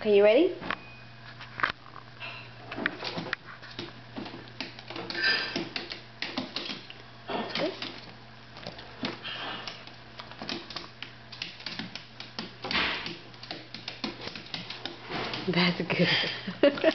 Okay, you ready? That's good. That's good.